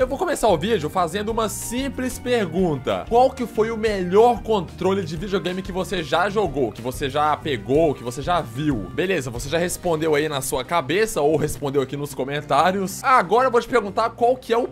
Eu vou começar o vídeo fazendo uma simples pergunta. Qual que foi o melhor controle de videogame que você já jogou, que você já pegou, que você já viu? Beleza, você já respondeu aí na sua cabeça ou respondeu aqui nos comentários. Agora eu vou te perguntar qual que é o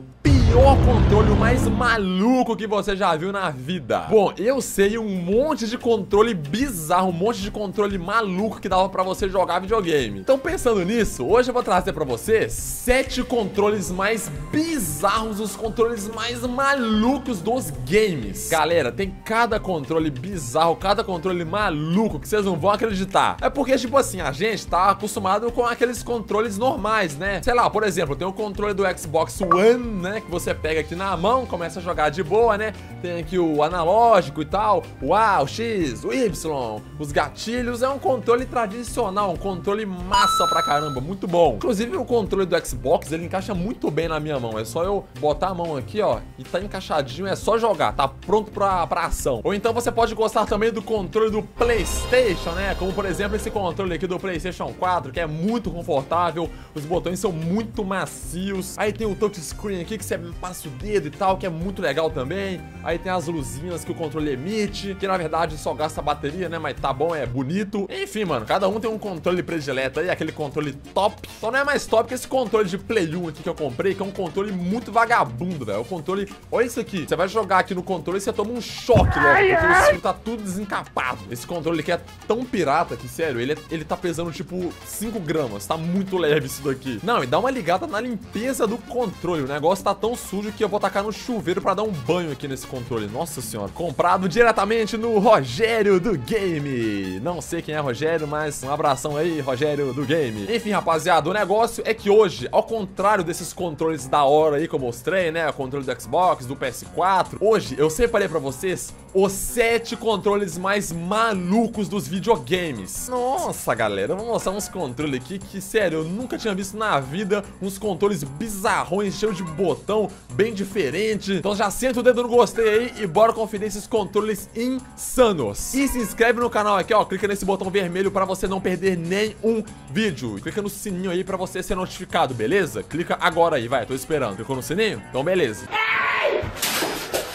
pior controle, o mais maluco que você já viu na vida? Bom, eu sei um monte de controle bizarro, um monte de controle maluco que dava pra você jogar videogame. Então pensando nisso, hoje eu vou trazer pra você sete controles mais bizarros, os controles mais malucos dos games. Galera, tem cada controle bizarro, cada controle maluco que vocês não vão acreditar. É porque, tipo assim, a gente tá acostumado com aqueles controles normais, né? Sei lá, por exemplo, tem o controle do Xbox One, né? Que você pega aqui na mão, começa a jogar de boa, né? Tem aqui o analógico e tal, o A, o X, o Y, os gatilhos. É um controle tradicional, um controle massa pra caramba, muito bom. Inclusive o controle do Xbox, ele encaixa muito bem na minha mão. É só eu botar a mão aqui, ó, e tá encaixadinho, é só jogar, tá pronto pra, pra ação. Ou então você pode gostar também do controle do Playstation, né? Como por exemplo esse controle aqui do Playstation 4, que é muito confortável, os botões são muito macios. Aí tem o touchscreen aqui que você passa o dedo e tal, que é muito legal também. Aí tem as luzinhas que o controle emite, que na verdade só gasta bateria, né? Mas tá bom, é bonito. Enfim, mano, cada um tem um controle predileto aí, aquele controle top. Só não é mais top que esse controle de Play 1 aqui que eu comprei, que é um controle muito vagabundo, velho. O controle... Olha isso aqui. Você vai jogar aqui no controle e você toma um choque logo, porque o fio tá tudo desencapado. Esse controle aqui é tão pirata que, sério, ele, é, ele tá pesando tipo 5 gramas. Tá muito leve isso daqui. Não, e dá uma ligada na limpeza do controle. O negócio tá tão sujo que eu vou tacar no chuveiro pra dar um banho aqui nesse controle. Nossa senhora. Comprado diretamente no Rogério do Game. Não sei quem é Rogério, mas um abração aí, Rogério do Game. Enfim, rapaziada, o negócio é que hoje, ao contrário desses controles da hora aí que eu mostrei, né? O controle do Xbox, do PS4. Hoje, eu separei pra vocês os sete controles mais malucos dos videogames. Nossa, galera, eu vou mostrar uns controles aqui que, sério, eu nunca tinha visto na vida uns controles bizarrões, cheios de botão, bem diferente. Então já senta o dedo no gostei aí e bora conferir esses controles insanos. E se inscreve no canal aqui, ó, clica nesse botão vermelho pra você não perder nenhum vídeo. E clica no sininho aí pra você ser notificado, beleza? Clica agora aí, vai, tô esperando. Clicou no sininho? Então beleza.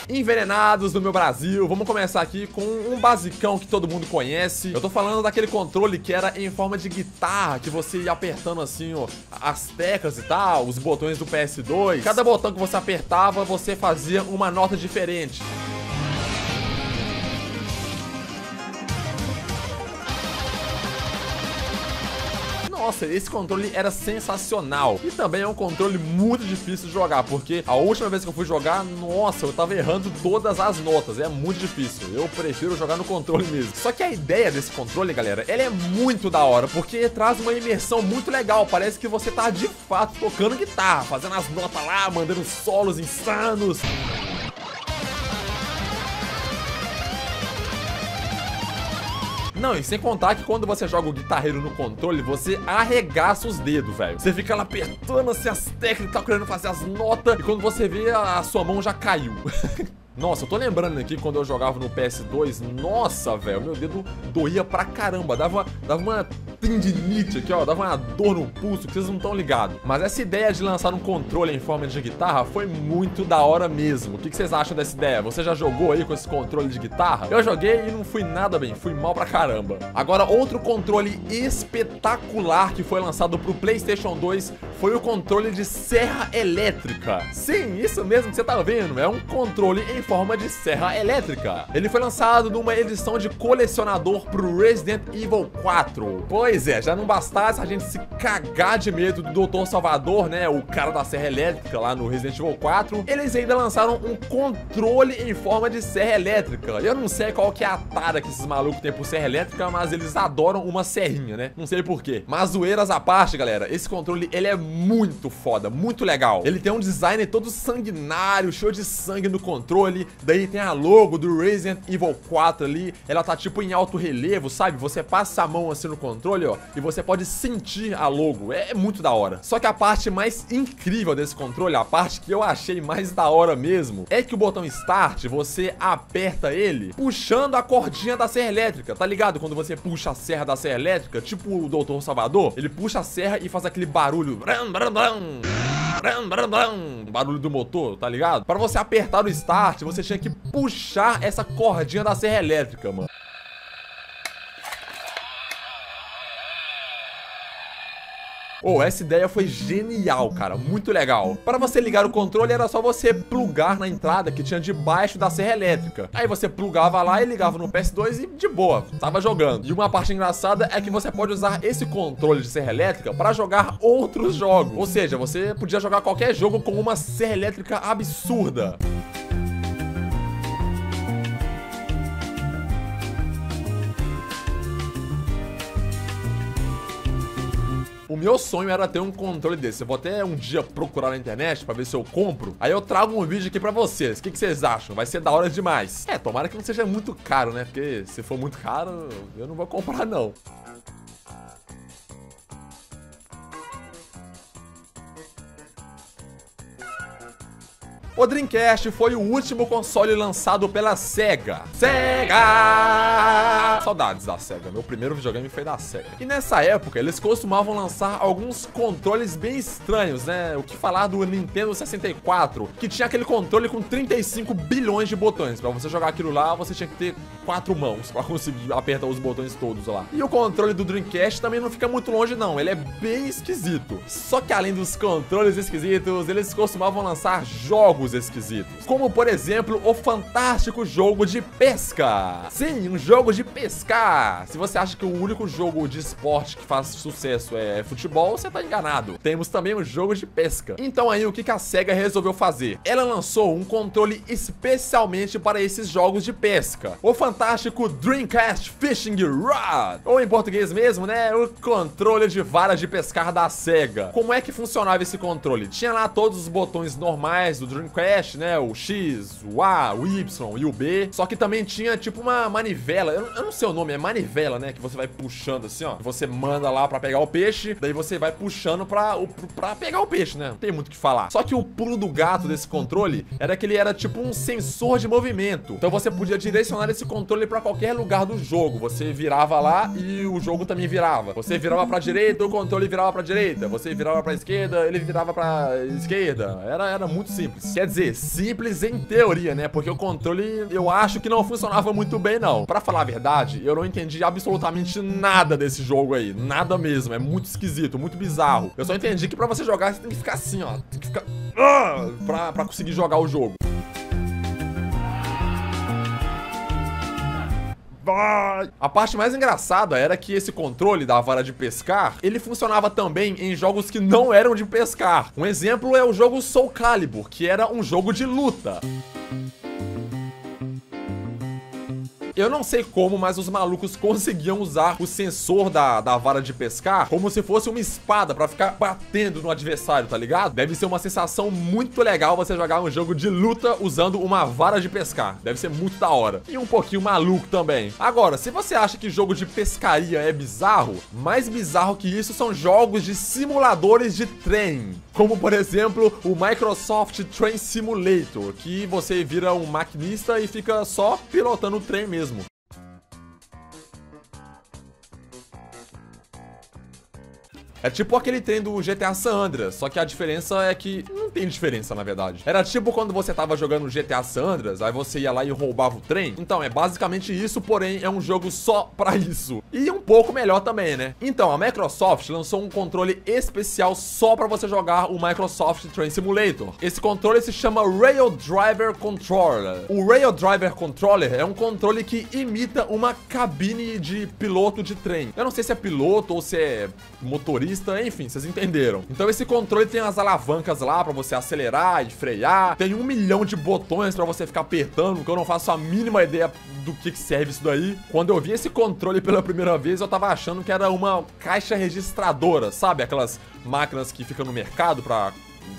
Envenenados do meu Brasil, vamos começar aqui com um basicão que todo mundo conhece. Eu tô falando daquele controle que era em forma de guitarra Que você ia apertando assim, ó, as teclas e tal, os botões do PS2 Cada botão que você apertava, você fazia uma nota diferente Nossa, esse controle era sensacional. E também é um controle muito difícil de jogar, porque a última vez que eu fui jogar, nossa, eu tava errando todas as notas. É muito difícil. Eu prefiro jogar no controle mesmo. Só que a ideia desse controle, galera, ela é muito da hora, porque traz uma imersão muito legal. Parece que você tá de fato tocando guitarra, fazendo as notas lá, mandando solos insanos. Não, e sem contar que quando você joga o guitarreiro no controle, você arregaça os dedos, velho. Você fica lá apertando assim as teclas, tá querendo fazer as notas, e quando você vê, a sua mão já caiu. Nossa, eu tô lembrando aqui quando eu jogava no PS2, nossa, velho, meu dedo doía pra caramba, dava, dava uma tendinite aqui, ó, dava uma dor no pulso que vocês não estão ligados. Mas essa ideia de lançar um controle em forma de guitarra foi muito da hora mesmo. O que, que vocês acham dessa ideia? Você já jogou aí com esse controle de guitarra? Eu joguei e não fui nada bem, fui mal pra caramba. Agora, outro controle espetacular que foi lançado pro PlayStation 2 foi o controle de serra elétrica. Sim, isso mesmo que você tá vendo, é um controle em forma de serra elétrica. Ele foi lançado numa edição de colecionador pro Resident Evil 4. Pois é, já não bastasse a gente se cagar de medo do Dr. Salvador, né, o cara da serra elétrica lá no Resident Evil 4, eles ainda lançaram um controle em forma de serra elétrica. Eu não sei qual que é a tara que esses malucos têm por serra elétrica, mas eles adoram uma serrinha, né? Não sei porquê. Mas zoeiras à parte, galera, esse controle, ele é muito foda, muito legal. Ele tem um design todo sanguinário, cheio de sangue no controle, daí tem a logo do Resident Evil 4 ali, ela tá tipo em alto relevo, sabe? Você passa a mão assim no controle, ó, e você pode sentir a logo, é muito da hora. Só que a parte mais incrível desse controle, a parte que eu achei mais da hora mesmo, é que o botão Start, você aperta ele puxando a cordinha da serra elétrica, tá ligado? Quando você puxa a serra da serra elétrica, tipo o Doutor Salvador, ele puxa a serra e faz aquele barulho. Brum, brum, brum. brum, brum, brum, barulho do motor, tá ligado? Para você apertar o start, você tinha que puxar essa cordinha da serra elétrica, mano. Oh, essa ideia foi genial, cara, muito legal. Para você ligar o controle era só você plugar na entrada que tinha debaixo da serra elétrica. Aí você plugava lá e ligava no PS2 e de boa, tava jogando. E uma parte engraçada é que você pode usar esse controle de serra elétrica para jogar outros jogos. Ou seja, você podia jogar qualquer jogo com uma serra elétrica absurda. O meu sonho era ter um controle desse. Eu vou até um dia procurar na internet pra ver se eu compro. Aí eu trago um vídeo aqui pra vocês. O que, que vocês acham? Vai ser da hora demais. É, tomara que não seja muito caro, né? Porque se for muito caro, eu não vou comprar, não. O Dreamcast foi o último console lançado pela SEGA. SEGA! Saudades da SEGA, meu primeiro videogame foi da SEGA. E nessa época, eles costumavam lançar alguns controles bem estranhos, né? O que falar do Nintendo 64, que tinha aquele controle com 35 bilhões de botões. Pra você jogar aquilo lá, você tinha que ter quatro mãos pra conseguir apertar os botões todos lá. E o controle do Dreamcast também não fica muito longe não, ele é bem esquisito. Só que além dos controles esquisitos, eles costumavam lançar jogos jogos esquisitos. Como, por exemplo, o fantástico jogo de pesca. Sim, um jogo de pescar. Se você acha que o único jogo de esporte que faz sucesso é futebol, você tá enganado. Temos também um jogo de pesca. Então aí, o que a SEGA resolveu fazer? Ela lançou um controle especialmente para esses jogos de pesca. O fantástico Dreamcast Fishing Rod. Ou em português mesmo, né? O controle de vara de pescar da SEGA. Como é que funcionava esse controle? Tinha lá todos os botões normais do Dreamcast Crash, né? O X, o A, o Y e o B. Só que também tinha tipo uma manivela. Eu, eu não sei o nome, é manivela, né? Que você vai puxando assim, ó. Você manda lá pra pegar o peixe, daí você vai puxando pra, pra pegar o peixe, né? Não tem muito o que falar. Só que o pulo do gato desse controle era que ele era tipo um sensor de movimento. Então você podia direcionar esse controle pra qualquer lugar do jogo. Você virava lá e o jogo também virava. Você virava pra direita, o controle virava pra direita. Você virava pra esquerda, ele virava pra esquerda. Era, era muito simples. Quer dizer, simples em teoria, né? Porque o controle eu acho que não funcionava muito bem, não. Pra falar a verdade, eu não entendi absolutamente nada desse jogo aí. Nada mesmo. É muito esquisito, muito bizarro. Eu só entendi que pra você jogar, você tem que ficar assim, ó. Tem que ficar... Ah, pra, pra conseguir jogar o jogo. Vai! A parte mais engraçada era que esse controle da vara de pescar, ele funcionava também em jogos que não eram de pescar. Um exemplo é o jogo Soul Calibur, que era um jogo de luta. Eu não sei como, mas os malucos conseguiam usar o sensor da, da vara de pescar como se fosse uma espada pra ficar batendo no adversário, tá ligado? Deve ser uma sensação muito legal você jogar um jogo de luta usando uma vara de pescar. Deve ser muito da hora. E um pouquinho maluco também. Agora, se você acha que jogo de pescaria é bizarro, mais bizarro que isso são jogos de simuladores de trem. Como, por exemplo, o Microsoft Train Simulator, que você vira um maquinista e fica só pilotando o trem mesmo. É tipo aquele trem do GTA San Andreas, só que a diferença é que não tem diferença, na verdade. Era tipo quando você tava jogando GTA San Andreas, aí você ia lá e roubava o trem. Então, é basicamente isso, porém é um jogo só pra isso. E um pouco melhor também, né? Então, a Microsoft lançou um controle especial só pra você jogar o Microsoft Train Simulator. Esse controle se chama Rail Driver Controller. O Rail Driver Controller é um controle que imita uma cabine de piloto de trem. Eu não sei se é piloto ou se é motorista enfim, vocês entenderam. Então esse controle tem as alavancas lá pra você acelerar e frear, tem um milhão de botões pra você ficar apertando, que eu não faço a mínima ideia do que serve isso daí. Quando eu vi esse controle pela primeira vez, eu tava achando que era uma caixa registradora, sabe? Aquelas máquinas que ficam no mercado pra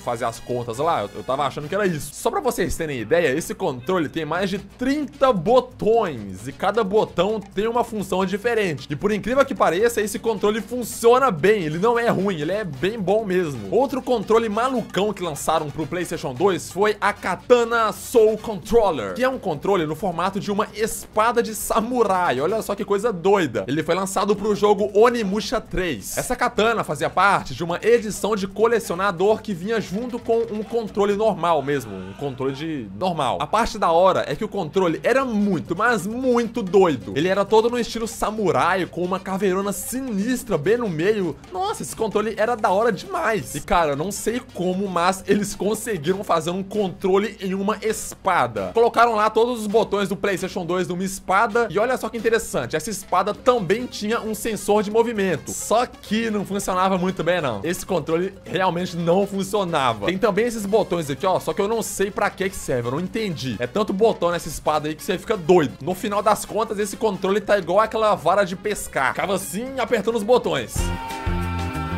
fazer as contas lá, eu, eu tava achando que era isso. Só pra vocês terem ideia, esse controle tem mais de 30 botões e cada botão tem uma função diferente. E por incrível que pareça, esse controle funciona bem, ele não é ruim, ele é bem bom mesmo. Outro controle malucão que lançaram pro PlayStation 2 foi a Katana Soul Controller, que é um controle no formato de uma espada de samurai. Olha só que coisa doida. Ele foi lançado pro jogo Onimusha 3. Essa katana fazia parte de uma edição de colecionador que vinha vinha junto com um controle normal mesmo, um controle de normal. A parte da hora é que o controle era muito, mas muito doido. Ele era todo no estilo samurai, com uma caveirona sinistra bem no meio. Nossa, esse controle era da hora demais. E cara, eu não sei como, mas eles conseguiram fazer um controle em uma espada. Colocaram lá todos os botões do PlayStation 2 numa espada. E olha só que interessante, essa espada também tinha um sensor de movimento. Só que não funcionava muito bem, não. Esse controle realmente não funcionava. Tem também esses botões aqui, ó, só que eu não sei pra que que serve, eu não entendi. É tanto botão nessa espada aí que você fica doido. No final das contas, esse controle tá igual aquela vara de pescar. Ficava assim, apertando os botões.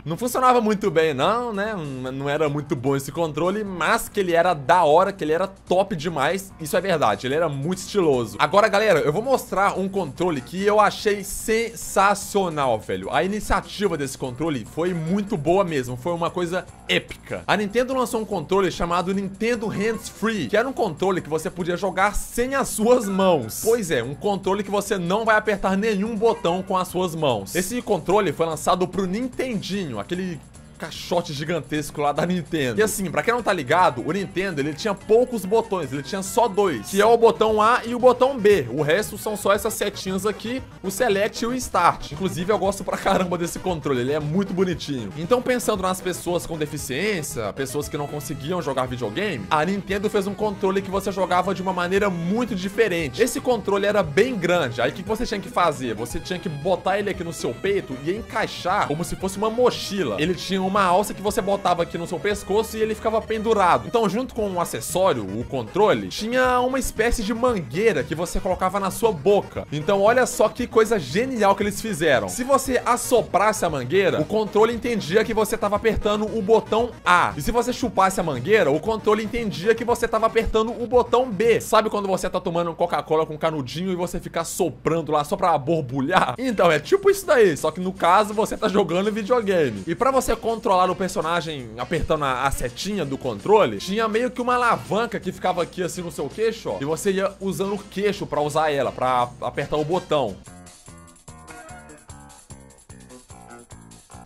Não funcionava muito bem, não, né? Não era muito bom esse controle, mas que ele era da hora, que ele era top demais. Isso é verdade, ele era muito estiloso. Agora, galera, eu vou mostrar um controle que eu achei sensacional, velho. A iniciativa desse controle foi muito boa mesmo, foi uma coisa épica. A Nintendo lançou um controle chamado Nintendo Hands Free, que era um controle que você podia jogar sem as suas mãos. Pois é, um controle que você não vai apertar nenhum botão com as suas mãos. Esse controle foi lançado pro Nintendinho, aquele caixote gigantesco lá da Nintendo. E assim, pra quem não tá ligado, o Nintendo, ele tinha poucos botões, ele tinha só dois, que é o botão A e o botão B. O resto são só essas setinhas aqui, o Select e o Start. Inclusive, eu gosto pra caramba desse controle, ele é muito bonitinho. Então, pensando nas pessoas com deficiência, pessoas que não conseguiam jogar videogame, a Nintendo fez um controle que você jogava de uma maneira muito diferente. Esse controle era bem grande, aí o que você tinha que fazer? Você tinha que botar ele aqui no seu peito e encaixar como se fosse uma mochila. Ele tinha uma alça que você botava aqui no seu pescoço e ele ficava pendurado. Então, junto com o acessório, o controle, tinha uma espécie de mangueira que você colocava na sua boca. Então, olha só que coisa genial que eles fizeram. Se você assoprasse a mangueira, o controle entendia que você estava apertando o botão A. E se você chupasse a mangueira, o controle entendia que você estava apertando o botão B. Sabe quando você tá tomando Coca-Cola com canudinho e você fica soprando lá só pra borbulhar? Então, é tipo isso daí, só que no caso você tá jogando videogame. E pra você controlar controlar o personagem apertando a, a, setinha do controle, tinha meio que uma alavanca que ficava aqui assim no seu queixo, ó, e você ia usando o queixo para usar ela, para apertar o botão.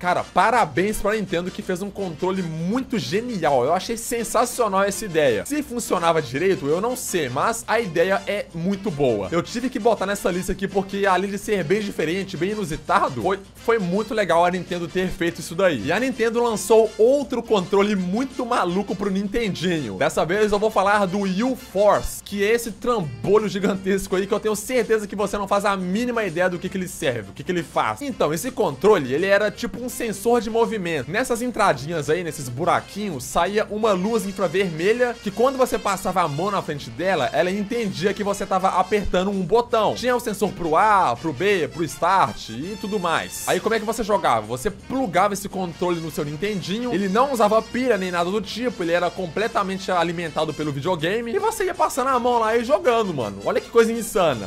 Cara, parabéns pra Nintendo que fez um controle muito genial. Eu achei sensacional essa ideia. Se funcionava direito, eu não sei, mas a ideia é muito boa. Eu tive que botar nessa lista aqui porque além de ser bem diferente, bem inusitado, foi, foi muito legal a Nintendo ter feito isso daí. E a Nintendo lançou outro controle muito maluco pro Nintendinho. Dessa vez eu vou falar do U-Force, que é esse trambolho gigantesco aí que eu tenho certeza que você não faz a mínima ideia do que, que ele serve, o que, que ele faz. Então, esse controle, ele era tipo um sensor de movimento. Nessas entradinhas aí, nesses buraquinhos, saía uma luz infravermelha que quando você passava a mão na frente dela, ela entendia que você tava apertando um botão. Tinha o sensor pro A, pro B, pro Start e tudo mais. Aí como é que você jogava? Você plugava esse controle no seu Nintendinho, ele não usava pilha nem nada do tipo, ele era completamente alimentado pelo videogame e você ia passando a mão lá e jogando, mano. Olha que coisa insana.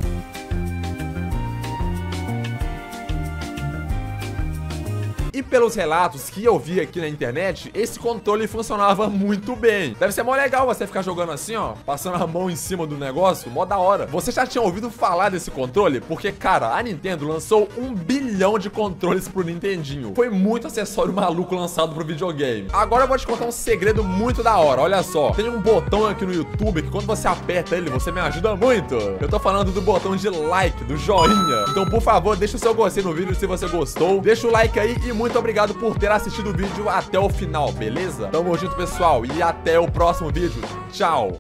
Pelos relatos que eu vi aqui na internet, esse controle funcionava muito bem. Deve ser mó legal você ficar jogando assim, ó, passando a mão em cima do negócio, mó da hora. Você já tinha ouvido falar desse controle? Porque, cara, a Nintendo lançou um bilhão de controles pro Nintendinho. Foi muito acessório maluco lançado pro videogame. Agora eu vou te contar um segredo muito da hora, olha só. Tem um botão aqui no YouTube que quando você aperta ele, você me ajuda muito. Eu tô falando do botão de like, do joinha. Então, por favor, deixa o seu gostei no vídeo se você gostou. Deixa o like aí e muito obrigado por ter assistido o vídeo até o final, beleza? Tamo junto, pessoal, e até o próximo vídeo. Tchau!